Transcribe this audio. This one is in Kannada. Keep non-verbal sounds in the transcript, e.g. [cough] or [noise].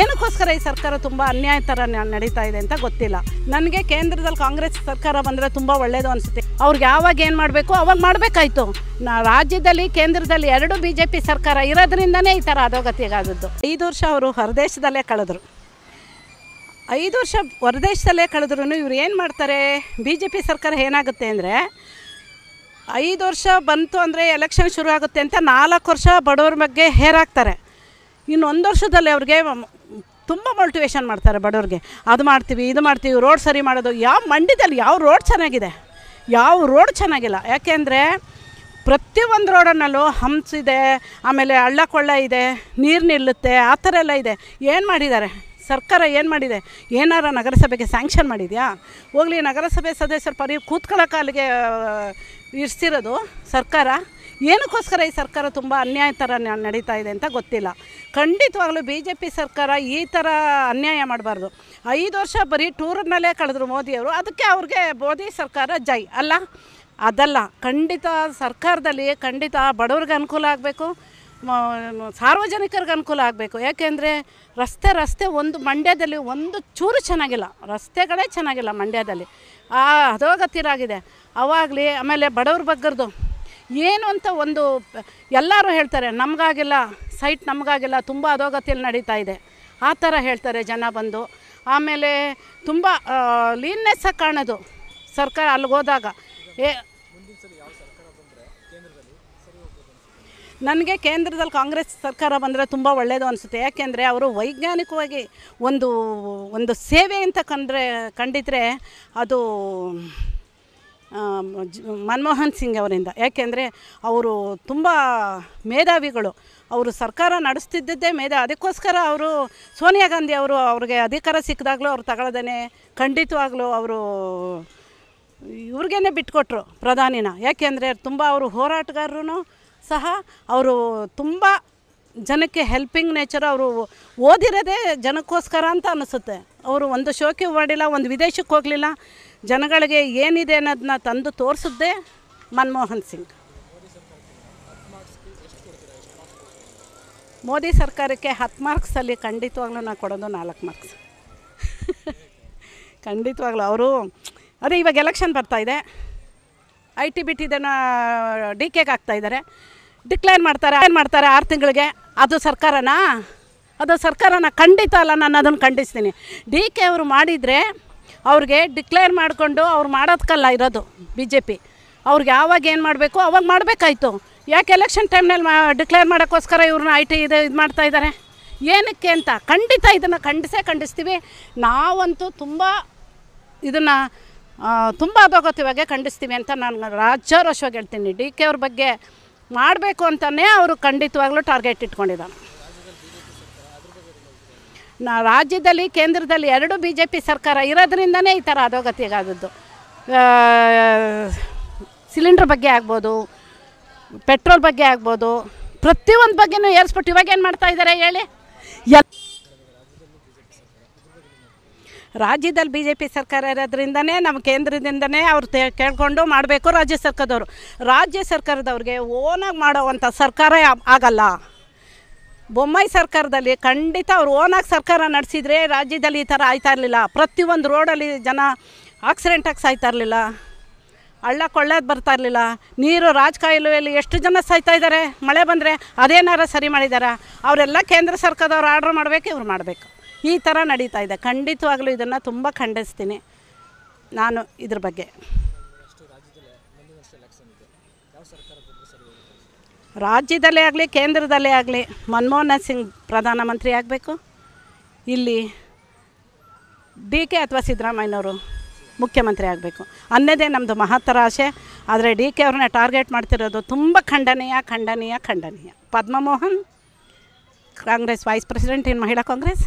ಏನಕ್ಕೋಸ್ಕರ ಈ ಸರ್ಕಾರ ತುಂಬ ಅನ್ಯಾಯ ಥರ ನಡೀತಾ ಇದೆ ಅಂತ ಗೊತ್ತಿಲ್ಲ. ನನಗೆ ಕೇಂದ್ರದಲ್ಲಿ ಕಾಂಗ್ರೆಸ್ ಸರ್ಕಾರ ಬಂದರೆ ತುಂಬ ಒಳ್ಳೆಯದು ಅನಿಸುತ್ತೆ. ಅವ್ರಿಗೆ ಯಾವಾಗ ಏನು ಮಾಡಬೇಕು, ಅವಾಗ ಮಾಡಬೇಕಾಯ್ತು. ನಾ ರಾಜ್ಯದಲ್ಲಿ, ಕೇಂದ್ರದಲ್ಲಿ ಎರಡು ಬಿ ಜೆ ಪಿ ಸರ್ಕಾರ ಇರೋದ್ರಿಂದನೇ ಈ ಥರ ಅಧೋಗತಿಗಾದದ್ದು. ಐದು ವರ್ಷ ಅವರು ಹೊರದೇಶದಲ್ಲೇ ಕಳೆದ್ರು. ಐದು ವರ್ಷ ಹೊರದೇಶದಲ್ಲೇ ಕಳೆದ್ರೂ ಇವ್ರು ಏನು ಮಾಡ್ತಾರೆ? ಬಿ ಜೆ ಪಿ ಸರ್ಕಾರ ಏನಾಗುತ್ತೆ ಅಂದರೆ, ಐದು ವರ್ಷ ಬಂತು ಅಂದರೆ ಎಲೆಕ್ಷನ್ ಶುರು ಆಗುತ್ತೆ ಅಂತ ನಾಲ್ಕು ವರ್ಷ ಬಡವ್ರ ಬಗ್ಗೆ ಹೇರಾಗ್ತಾರೆ. ಇನ್ನೊಂದು ವರ್ಷದಲ್ಲಿ ಅವ್ರಿಗೆ ತುಂಬ ಮೋಟಿವೇಶನ್ ಮಾಡ್ತಾರೆ ಬಡವ್ರಿಗೆ. ಅದು ಮಾಡ್ತೀವಿ, ಇದು ಮಾಡ್ತೀವಿ ರೋಡ್ ಸರಿ ಮಾಡೋದು. ಯಾವ ಮಂಡ್ಯದಲ್ಲಿ ಯಾವ ರೋಡ್ ಚೆನ್ನಾಗಿದೆ? ಯಾವ ರೋಡ್ ಚೆನ್ನಾಗಿಲ್ಲ. ಯಾಕೆಂದರೆ ಪ್ರತಿಯೊಂದು ರೋಡನ್ನಲ್ಲೂ ಹಂಪ್ಸ್ ಇದೆ, ಆಮೇಲೆ ಹಳ್ಳ ಕೊಳ್ಳ ಇದೆ, ನೀರು ನಿಲ್ಲುತ್ತೆ, ಆ ಥರ ಎಲ್ಲ ಇದೆ. ಏನು ಮಾಡಿದ್ದಾರೆ? ಸರ್ಕಾರ ಏನು ಮಾಡಿದೆ? ಏನಾರ ನಗರಸಭೆಗೆ ಸ್ಯಾಂಕ್ಷನ್ ಮಾಡಿದೆಯಾ? ಹೋಗಲಿ, ನಗರಸಭೆ ಸದಸ್ಯರು ಪರಿ ಕೂತ್ಕೊಳ್ಳೋ ಕಾಲಿಗೆ ಇರಿಸಿರೋದು ಸರ್ಕಾರ. ಏನಕ್ಕೋಸ್ಕರ ಈ ಸರ್ಕಾರ ತುಂಬ ಅನ್ಯಾಯ ಥರ ನಡೀತಾ ಇದೆ ಅಂತ ಗೊತ್ತಿಲ್ಲ. ಖಂಡಿತವಾಗಲೂ ಬಿ ಜೆ ಪಿ ಸರ್ಕಾರ ಈ ಥರ ಅನ್ಯಾಯ ಮಾಡಬಾರ್ದು. ಐದು ವರ್ಷ ಬರೀ ಟೂರ್ನಲ್ಲೇ ಕಳೆದ್ರು ಮೋದಿಯವರು ಅದಕ್ಕೆ ಅವ್ರಿಗೆ ಮೋದಿ ಸರ್ಕಾರ ಜೈ. ಅಲ್ಲ? ಅದಲ್ಲ. ಖಂಡಿತ ಸರ್ಕಾರದಲ್ಲಿ ಖಂಡಿತ ಬಡವ್ರಿಗೆ ಅನುಕೂಲ ಆಗಬೇಕು ಸಾರ್ವಜನಿಕರಿಗೆ ಅನುಕೂಲ ಆಗಬೇಕು. ಯಾಕೆಂದರೆ ರಸ್ತೆ ರಸ್ತೆ ಒಂದು ಮಂಡ್ಯದಲ್ಲಿ ಒಂದು ಚೂರು ಚೆನ್ನಾಗಿಲ್ಲ. ರಸ್ತೆಗಳೇ ಚೆನ್ನಾಗಿಲ್ಲ ಮಂಡ್ಯದಲ್ಲಿ. ಆ ಅಧೋಗತಿರಾಗಿದೆ ಅವಾಗಲಿ ಆಮೇಲೆ ಬಡವ್ರ ಬಗ್ಗರ್ದು. ಏನು ಅಂತ ಒಂದು ಎಲ್ಲರೂ ಹೇಳ್ತಾರೆ, ನಮಗಾಗಿಲ್ಲ ಸೈಟ್ ನಮಗಾಗಿಲ್ಲ, ತುಂಬ ಅಧೋಗತಿಯಲ್ಲಿ ನಡೀತಾ ಇದೆ. ಆ ಥರ ಹೇಳ್ತಾರೆ ಜನ ಬಂದು. ಆಮೇಲೆ ತುಂಬ ಲೀನ್ನೆಸ್ಸಾಗಿ ಕಾಣೋದು. ಸರ್ಕಾರ ಅಲ್ಲಿಗೆ ಹೋದಾಗ. ಏ, ನನಗೆ ಕೇಂದ್ರದಲ್ಲಿ ಕಾಂಗ್ರೆಸ್ ಸರ್ಕಾರ ಬಂದರೆ ತುಂಬ ಒಳ್ಳೆಯದು ಅನಿಸುತ್ತೆ. ಯಾಕೆಂದರೆ ಅವರು ವೈಜ್ಞಾನಿಕವಾಗಿ ಒಂದು ಒಂದು ಸೇವೆ ಅಂತ ಕಂಡ್ರೆ, ಕಂಡಿದ್ರೆ ಅದು ಮನಮೋಹನ್ ಸಿಂಗ್ ಅವರಿಂದ. ಯಾಕೆಂದರೆ ಅವರು ತುಂಬ ಮೇಧಾವಿಗಳು. ಅವರು ಸರ್ಕಾರ ನಡೆಸ್ತಿದ್ದದ್ದೇ ಮೇಧ. ಅದಕ್ಕೋಸ್ಕರ ಅವರು ಸೋನಿಯಾ ಗಾಂಧಿ ಅವರು ಅವ್ರಿಗೆ ಅಧಿಕಾರ ಸಿಕ್ಕಿದಾಗಲೂ ಅವ್ರು ತಗೊಳ್ದೇ ಖಂಡಿತವಾಗ್ಲೂ ಅವರು ಇವ್ರಿಗೇನೆ ಬಿಟ್ಕೊಟ್ರು ಪ್ರಧಾನಿನ. ಯಾಕೆಂದರೆ ತುಂಬ ಅವರು ಹೋರಾಟಗಾರರು ಸಹ ಅವರು ತುಂಬ ಜನಕ್ಕೆ ಹೆಲ್ಪಿಂಗ್ ನೇಚರ್ ಅವರು ಓದಿರೋದೇ ಜನಕ್ಕೋಸ್ಕರ ಅಂತ ಅನಿಸುತ್ತೆ. ಅವರು ಒಂದು ಶೋಕಿ ಮಾಡಿಲ್ಲ, ಒಂದು ವಿದೇಶಕ್ಕೆ ಹೋಗಲಿಲ್ಲ, ಜನಗಳಿಗೆ ಏನಿದೆ ಅನ್ನೋದನ್ನ ತಂದು ತೋರಿಸಿದ್ದೇ ಮನಮೋಹನ್ ಸಿಂಗ್. ಮೋದಿ ಸರ್ಕಾರಕ್ಕೆ ಹತ್ತು ಮಾರ್ಕ್ಸಲ್ಲಿ ಖಂಡಿತವಾಗ್ಲೂ ನಾನು ಕೊಡೋದು ನಾಲ್ಕು ಮಾರ್ಕ್ಸ್ [laughs] ಖಂಡಿತವಾಗ್ಲೂ ಅವರು, ಅದೇ ಇವಾಗ ಎಲೆಕ್ಷನ್ ಬರ್ತಾ ಇದೆ. ಐ ಟಿ ಬಿ ಟಿದನ್ನು ಡಿ ಕೆಗೆ ಹಾಕ್ತಾ ಇದ್ದಾರೆ. ಡಿಕ್ಲೇರ್ ಮಾಡ್ತಾರೆ ಏನು ಮಾಡ್ತಾರೆ ಆರು ತಿಂಗಳಿಗೆ. ಅದು ಸರ್ಕಾರನಾ? ಅದು ಸರ್ಕಾರನ? ಖಂಡಿತ ಅಲ್ಲ, ನಾನು ಅದನ್ನು ಖಂಡಿಸ್ತೀನಿ. ಡಿ ಕೆ ಅವರು ಮಾಡಿದರೆ ಅವ್ರಿಗೆ ಡಿಕ್ಲೇರ್ ಮಾಡಿಕೊಂಡು ಅವ್ರು ಮಾಡೋದಕ್ಕಲ್ಲ ಇರೋದು ಬಿ ಜೆ ಪಿ ಅವ್ರಿಗೆ ಯಾವಾಗ ಏನು ಮಾಡಬೇಕು, ಅವಾಗ ಮಾಡಬೇಕಾಯ್ತು. ಯಾಕೆ ಎಲೆಕ್ಷನ್ ಟೈಮ್ನಲ್ಲಿ ಮಾ ಡಿಕ್ಲೇರ್ ಮಾಡೋಕ್ಕೋಸ್ಕರ ಇವ್ರನ್ನ ಐ ಟಿ ಇದು ಇದು ಮಾಡ್ತಾ ಇದ್ದಾರೆ ಏನಕ್ಕೆ ಅಂತ? ಖಂಡಿತ ಇದನ್ನು ಖಂಡಿಸೇ ಖಂಡಿಸ್ತೀವಿ. ನಾವಂತೂ ತುಂಬ ಇದನ್ನು ತುಂಬ ಅಧೋಗತಿವಾಗೆ ಖಂಡಿಸ್ತೀವಿ ಅಂತ ನಾನು ರಾಜ್ಯಾರೋಷವಾಗಿ ಹೇಳ್ತೀನಿ. ಡಿ ಕೆ ಅವ್ರ ಬಗ್ಗೆ ಮಾಡಬೇಕು ಅಂತಲೇ ಅವರು ಖಂಡಿತವಾಗ್ಲೂ ಟಾರ್ಗೆಟ್ ಇಟ್ಕೊಂಡಿದ್ದಾನೆ ನಾ ರಾಜ್ಯದಲ್ಲಿ, ಕೇಂದ್ರದಲ್ಲಿ ಎರಡು ಬಿ ಜೆ ಪಿ ಸರ್ಕಾರ ಇರೋದ್ರಿಂದನೇ ಈ ಥರ ಅಧೋಗತಿಗಾದದ್ದು. ಸಿಲಿಂಡ್ರ್ ಬಗ್ಗೆ ಆಗ್ಬೋದು, ಪೆಟ್ರೋಲ್ ಬಗ್ಗೆ ಆಗ್ಬೋದು, ಪ್ರತಿಯೊಂದು ಬಗ್ಗೆನೂ ಏರಿಸ್ಬಿಟ್ಟು ಇವಾಗ ಏನು ಮಾಡ್ತಾ ಇದ್ದಾರೆ ಹೇಳಿ? ರಾಜ್ಯದಲ್ಲಿ ಬಿ ಜೆ ಪಿ ಸರ್ಕಾರ ಇರೋದ್ರಿಂದನೇ, ನಮ್ಮ ಕೇಂದ್ರದಿಂದನೇ ಅವ್ರು ಕೇಳಿಕೊಂಡು ಮಾಡಬೇಕು ರಾಜ್ಯ ಸರ್ಕಾರದವರು. ರಾಜ್ಯ ಸರ್ಕಾರದವ್ರಿಗೆ ಓನಾಗಿ ಮಾಡೋವಂಥ ಸರ್ಕಾರ ಆಗಲ್ಲ. ಬೊಮ್ಮಾಯಿ ಸರ್ಕಾರದಲ್ಲಿ ಖಂಡಿತ ಅವ್ರು ಓನಾಗಿ ಸರ್ಕಾರ ನಡೆಸಿದರೆ ರಾಜ್ಯದಲ್ಲಿ ಈ ಥರ ಆಯ್ತಾ ಇರಲಿಲ್ಲ. ಪ್ರತಿಯೊಂದು ರೋಡಲ್ಲಿ ಜನ ಆಕ್ಸಿಡೆಂಟಾಗಿ ಸಾಯ್ತಾ ಇರಲಿಲ್ಲ. ಹಳ್ಳ ಕೊಳ್ಳೋದು ಬರ್ತಾ ಇರಲಿಲ್ಲ. ನೀರು ರಾಜಕಾಯಿಲೆಯಲ್ಲಿ ಎಷ್ಟು ಜನ ಸಾಯ್ತಾ ಇದ್ದಾರೆ? ಮಳೆ ಬಂದರೆ ಅದೇನಾರ ಸರಿ ಮಾಡಿದ್ದಾರೆ ಅವರೆಲ್ಲ ಕೇಂದ್ರ ಸರ್ಕಾರದವ್ರು ಆರ್ಡ್ರ್ ಮಾಡಬೇಕು, ಇವ್ರು ಮಾಡಬೇಕು. ಈ ಥರ ನಡೀತಾ ಇದೆ. ಖಂಡಿತವಾಗಲೂ ಇದನ್ನು ತುಂಬ ಖಂಡಿಸ್ತೀನಿ. ನಾನು ಇದ್ರ ಬಗ್ಗೆ. ರಾಜ್ಯದಲ್ಲೇ ಆಗಲಿ, ಕೇಂದ್ರದಲ್ಲೇ ಆಗಲಿ, ಮನಮೋಹನ್ ಸಿಂಗ್ ಪ್ರಧಾನಮಂತ್ರಿ ಆಗಬೇಕು? ಇಲ್ಲಿ ಡಿ ಕೆ ಅಥವಾ ಸಿದ್ದರಾಮಯ್ಯನವರು ಮುಖ್ಯಮಂತ್ರಿ ಆಗಬೇಕು. ಅನ್ನೋದೇ ನಮ್ಮದು ಮಹತ್ತರ ಆಶೆ ಆದರೆ ಡಿ ಕೆ ಅವ್ರನ್ನ ಟಾರ್ಗೆಟ್ ಮಾಡ್ತಿರೋದು ತುಂಬ ಖಂಡನೀಯ ಖಂಡನೀಯ ಖಂಡನೀಯ. Padmamohan, Congress vice president in ಮಹಿಳಾ ಕಾಂಗ್ರೆಸ್.